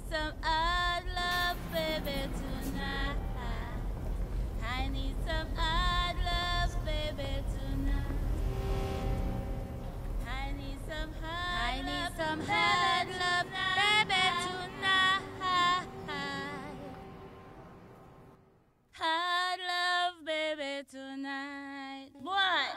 need some odd love, baby, tonight. I need some odd love, baby, tonight. I need some hard I love, some hard love, baby, tonight. Hard love, baby, tonight. What?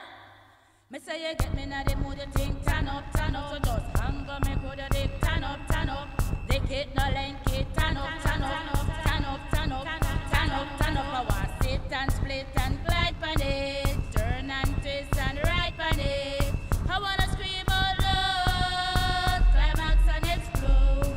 Me say you get me in the mood, you think turn up, turn up, so just hang on, me put your dick, turn up, turn up. Dick it, no it, turn up, turn up, turn up, turn up, turn up, turn up. I want sit and split and glide it, turn and twist and ride it. I wanna scream climax and explode.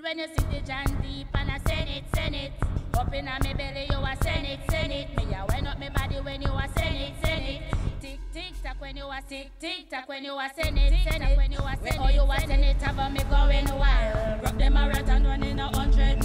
When you see the jam deep and I send it, send it. Up in my belly, you a send it, send it. Me a wind up my body when you a send it, send it. Tick tick tack when you a tick tick tack when you a send it, send it. When you a send it, you a send it, have me going wild. Rock them a rat and run in a hundred